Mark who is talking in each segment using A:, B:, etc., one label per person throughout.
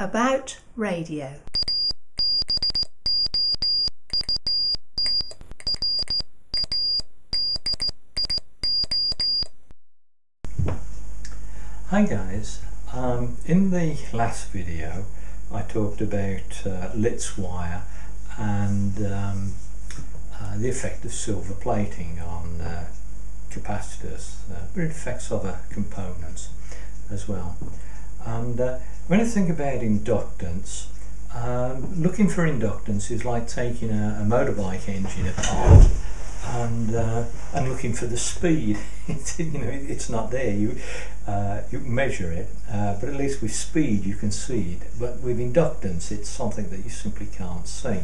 A: About radio.
B: Hi guys, um, in the last video I talked about uh, Litz wire and um, uh, the effect of silver plating on uh, capacitors, uh, but it affects other components as well. And uh, when I think about inductance, um, looking for inductance is like taking a, a motorbike engine apart and uh, and looking for the speed. you know, it's not there. You uh, you measure it, uh, but at least with speed you can see it. But with inductance, it's something that you simply can't see.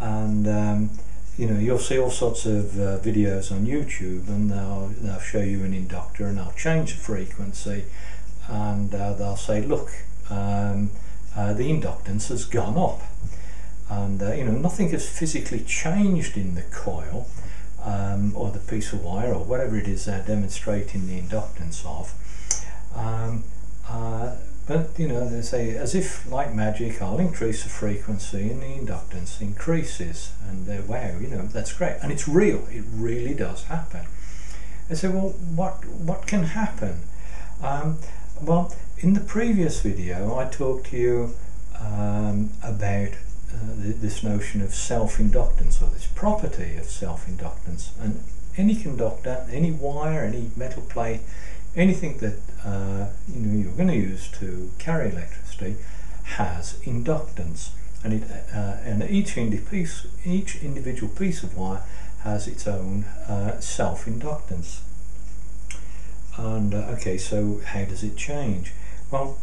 B: And um, you know, you'll see all sorts of uh, videos on YouTube, and they'll they'll show you an inductor, and they'll change the frequency, and uh, they'll say, look, um, uh, the inductance has gone up. And uh, you know nothing has physically changed in the coil um, or the piece of wire or whatever it is they're demonstrating the inductance of. Um, uh, but you know they say as if like magic I'll increase the frequency and the inductance increases. And uh, wow you know that's great. And it's real. It really does happen. I say well what what can happen? Um, well in the previous video I talked to you um, about uh, this notion of self-inductance or this property of self-inductance. And any conductor, any wire, any metal plate, anything that uh, you know you're going to use to carry electricity has inductance. And it uh, and each piece each individual piece of wire has its own uh, self-inductance and uh, okay so how does it change well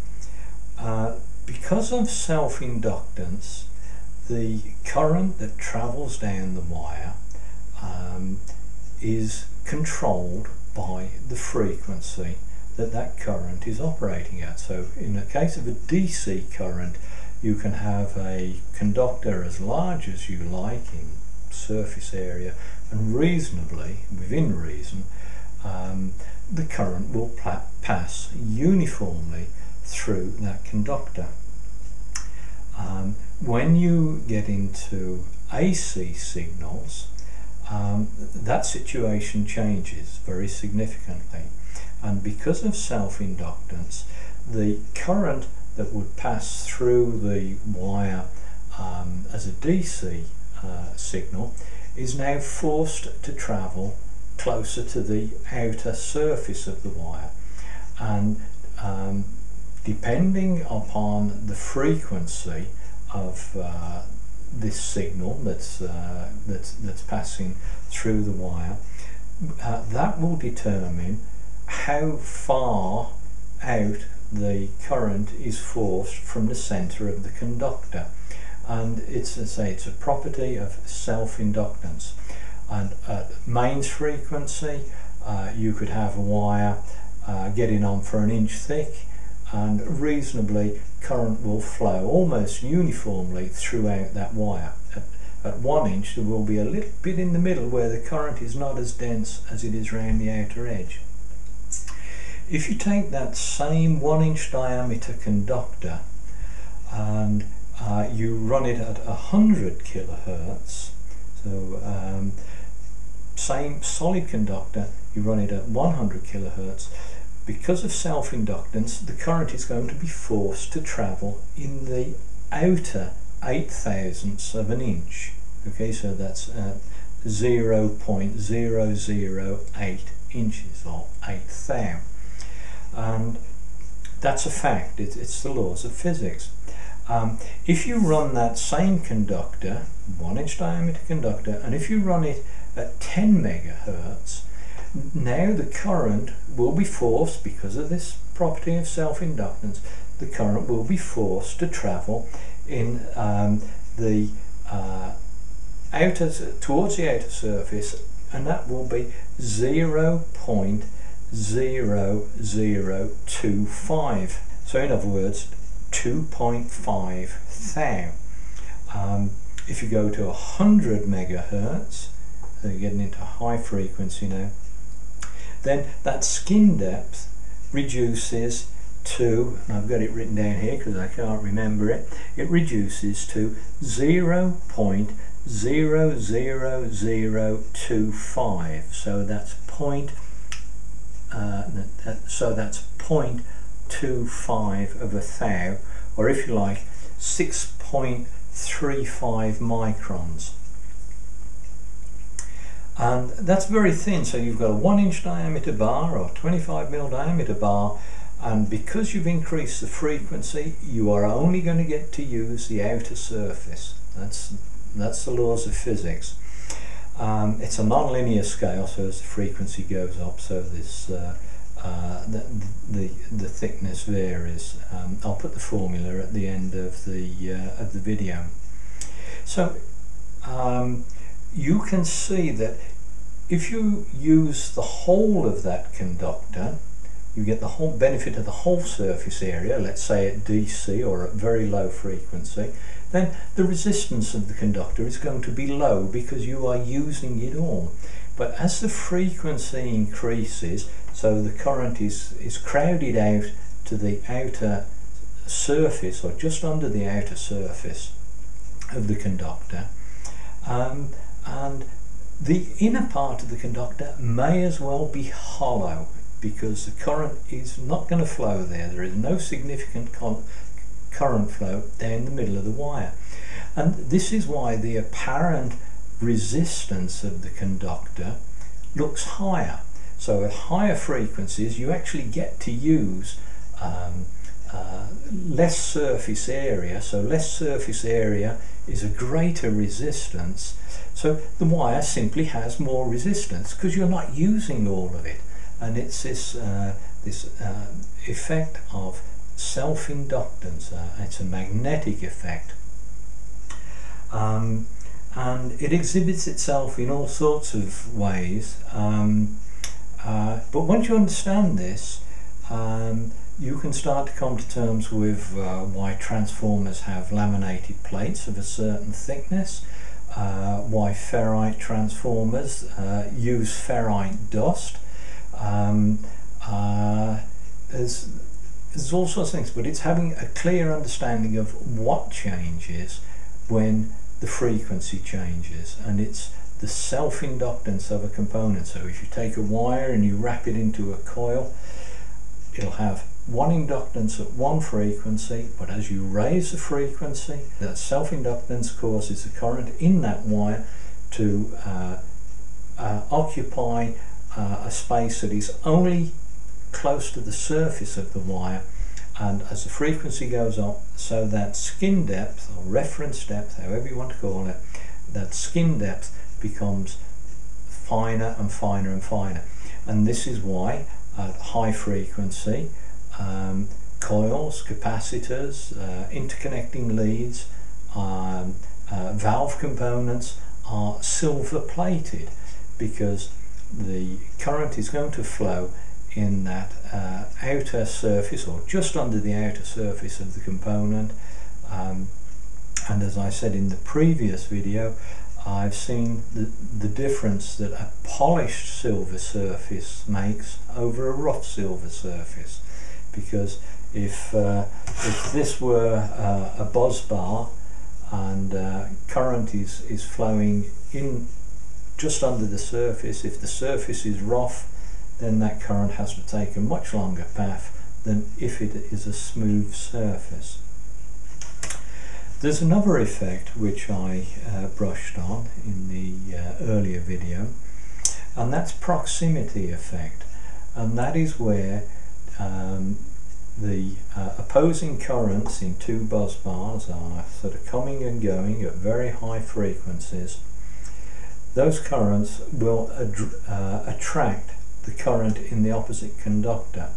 B: uh, because of self-inductance the current that travels down the wire um, is controlled by the frequency that that current is operating at. So in the case of a DC current, you can have a conductor as large as you like in surface area and reasonably, within reason, um, the current will pass uniformly through that conductor. Um, when you get into AC signals, um, that situation changes very significantly. And because of self-inductance, the current that would pass through the wire um, as a DC uh, signal is now forced to travel closer to the outer surface of the wire. And um, depending upon the frequency of uh, this signal that's, uh, that's, that's passing through the wire, uh, that will determine how far out the current is forced from the center of the conductor and it's say it's a property of self-inductance and at mains frequency uh, you could have a wire uh, getting on for an inch thick and reasonably current will flow almost uniformly throughout that wire. At, at one inch there will be a little bit in the middle where the current is not as dense as it is around the outer edge. If you take that same one inch diameter conductor and uh, you run it at 100 kilohertz, same solid conductor, you run it at 100 kilohertz, because of self-inductance, the current is going to be forced to travel in the outer 8 thousandths of an inch. Okay, so that's uh, 0.008 inches or 8 thou. And that's a fact, it, it's the laws of physics. Um, if you run that same conductor, 1 inch diameter conductor, and if you run it at 10 megahertz, now the current will be forced, because of this property of self-inductance, the current will be forced to travel in um, the uh, outer, towards the outer surface and that will be 0.0025. So in other words, 2.5 thou. Um, if you go to 100 megahertz, you're getting into high frequency now, then that skin depth reduces to, and I've got it written down here because I can't remember it, it reduces to 0 0.00025. So that's point, uh, so that's 0.25 of a thou, or if you like, 6.35 microns and that's very thin. So you've got a one inch diameter bar or 25 mil diameter bar. And because you've increased the frequency you are only going to get to use the outer surface. That's that's the laws of physics. Um, it's a non-linear scale so as the frequency goes up so this uh, uh, the, the, the thickness varies. Um, I'll put the formula at the end of the uh, of the video. So um, you can see that if you use the whole of that conductor, you get the whole benefit of the whole surface area, let's say at DC or at very low frequency, then the resistance of the conductor is going to be low because you are using it all. But as the frequency increases, so the current is, is crowded out to the outer surface or just under the outer surface of the conductor, um, and the inner part of the conductor may as well be hollow because the current is not going to flow there. There is no significant current flow down the middle of the wire. And this is why the apparent resistance of the conductor looks higher. So at higher frequencies you actually get to use um, uh, less surface area. So less surface area is a greater resistance so the wire simply has more resistance because you're not using all of it. And it's this, uh, this uh, effect of self-inductance. Uh, it's a magnetic effect. Um, and it exhibits itself in all sorts of ways. Um, uh, but once you understand this, um, you can start to come to terms with uh, why transformers have laminated plates of a certain thickness uh, why ferrite transformers uh, use ferrite dust. Um, uh, there's, there's all sorts of things, but it's having a clear understanding of what changes when the frequency changes, and it's the self-inductance of a component. So if you take a wire and you wrap it into a coil, it'll have one inductance at one frequency, but as you raise the frequency, that self-inductance causes the current in that wire to uh, uh, occupy uh, a space that is only close to the surface of the wire. And as the frequency goes up so that skin depth or reference depth however you want to call it that skin depth becomes finer and finer and finer. And this is why at high frequency um, coils, capacitors, uh, interconnecting leads, um, uh, valve components are silver plated because the current is going to flow in that uh, outer surface or just under the outer surface of the component. Um, and as I said in the previous video I've seen the, the difference that a polished silver surface makes over a rough silver surface because if uh, if this were uh, a bus bar and uh, current is, is flowing in just under the surface, if the surface is rough then that current has to take a much longer path than if it is a smooth surface. There's another effect which I uh, brushed on in the uh, earlier video and that's proximity effect and that is where um, the uh, opposing currents in two bus bars are sort of coming and going at very high frequencies. Those currents will uh, attract the current in the opposite conductor.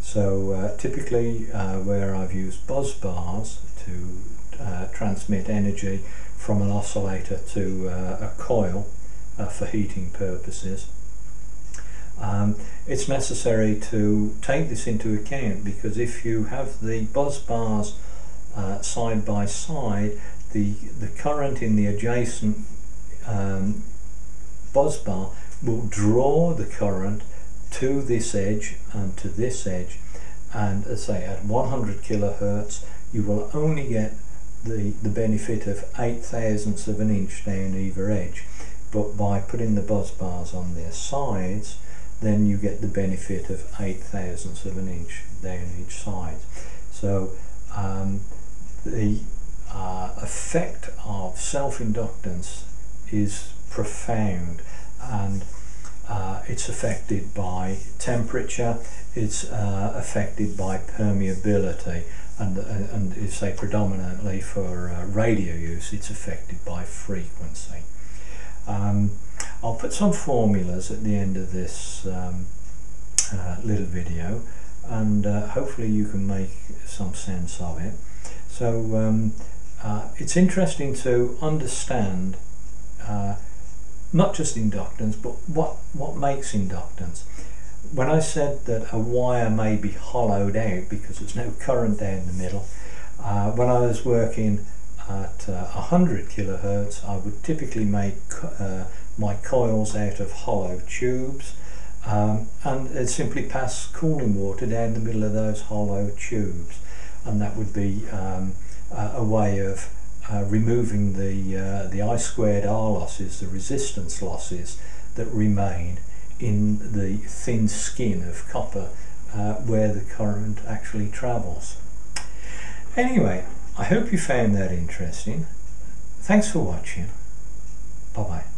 B: So uh, typically uh, where I've used bus bars to uh, transmit energy from an oscillator to uh, a coil for heating purposes, um, it's necessary to take this into account because if you have the bus bars uh, side by side, the, the current in the adjacent um, bus bar will draw the current to this edge and to this edge. And say at 100 kilohertz you will only get the, the benefit of 8 thousandths of an inch down either edge. But by putting the bus bars on their sides then you get the benefit of 8 thousandths of an inch down each side. So um, the uh, effect of self-inductance is profound and uh, it's affected by temperature, it's uh, affected by permeability, and, uh, and it's say predominantly for uh, radio use, it's affected by frequency. Um, I'll put some formulas at the end of this um, uh, little video and uh, hopefully you can make some sense of it. So um, it's interesting to understand not just inductance, but what, what makes inductance. When I said that a wire may be hollowed out because there's no current down the middle, uh, when I was working at uh, 100 kilohertz, I would typically make uh, my coils out of hollow tubes um, and simply pass cooling water down the middle of those hollow tubes and that would be um, a way of uh, removing the, uh, the I squared R losses, the resistance losses that remain in the thin skin of copper uh, where the current actually travels. Anyway, I hope you found that interesting. Thanks for watching. Bye bye.